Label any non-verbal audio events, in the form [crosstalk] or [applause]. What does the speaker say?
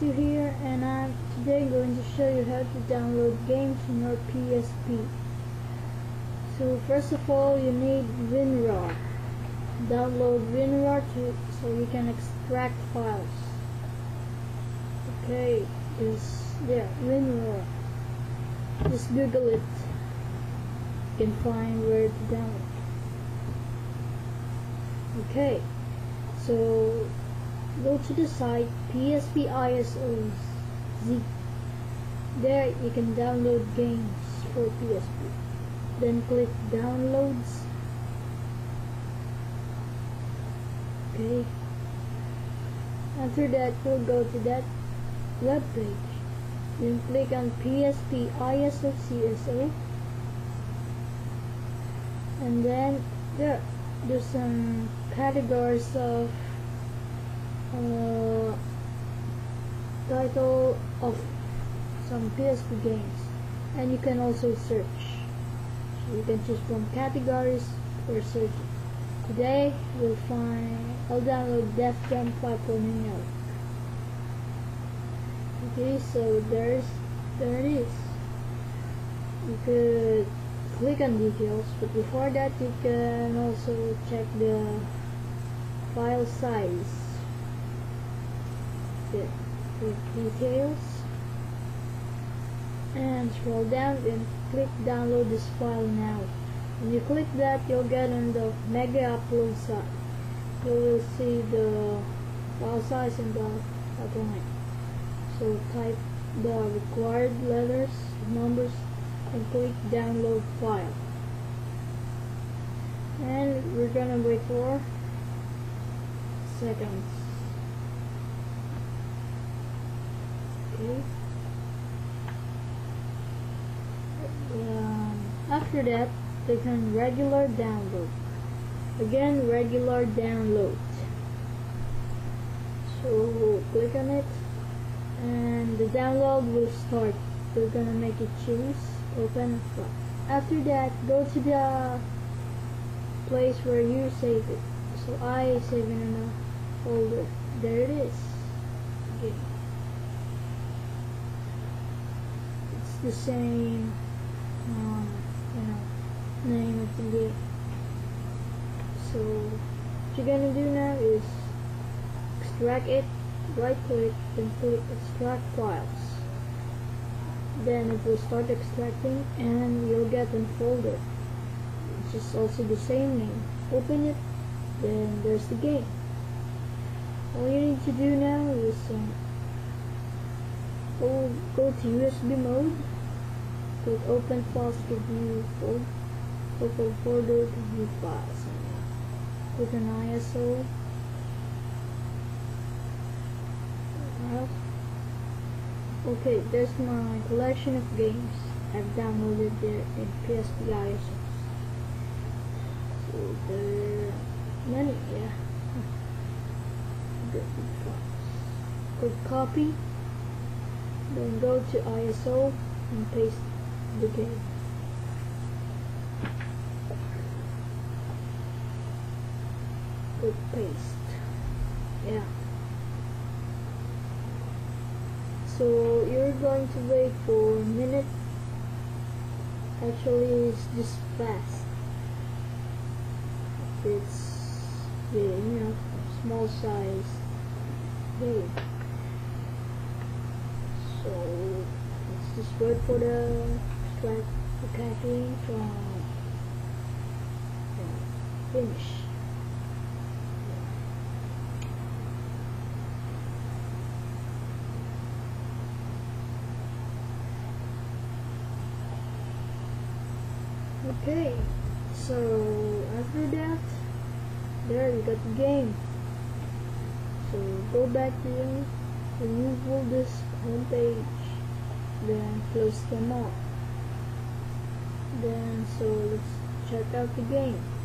to here and I'm today going to show you how to download games from your PSP. So first of all you need WinRAR. Download WinRAR to, so you can extract files. Okay, is there WinRAR. Just Google it. You can find where to download. Okay, so go to the site PSP ISOs. There you can download games for PSP. Then click downloads. Okay. After that you'll go to that web page. Then click on PSP ISO. And then there there's some categories of title of some PSP games. And you can also search. So you can choose from categories for search. Today we'll find I'll download Def Jam 5.0 okay so there's there it is. You could click on details but before that you can also check the file size. The, the details. And scroll down and click download this file now. When you click that you'll get on the mega upload site. You will see the file size and the outline so type the required letters numbers and click download file. And we're gonna wait for seconds after that click on regular download. Again regular download. So click on it and the download will start. We're gonna make it choose open after that go to the place where you save it. So I save it in a folder. There it is. Okay. it's the same um, you know name of the game so what you're gonna do now is extract it right click then click extract files. Then it will start extracting and you'll get a folder which is also the same name. Open it then there's the game. All you need to do now is um, go, go to USB mode. Click open files to view folder open folder to view files click on ISO Okay, there's my collection of games. I've downloaded there in PSP ISO. So there are many, yeah. [laughs] Good Click copy, then go to ISO and paste the game. Good paste. Yeah. so you're going to wait for a minute actually it's just fast it's yeah, you know small size game so let's just wait for the strike the caffeine from yeah, finish Okay, so after that, there you got the game. So go back to remove this homepage, then close them all. Then so let's check out the game.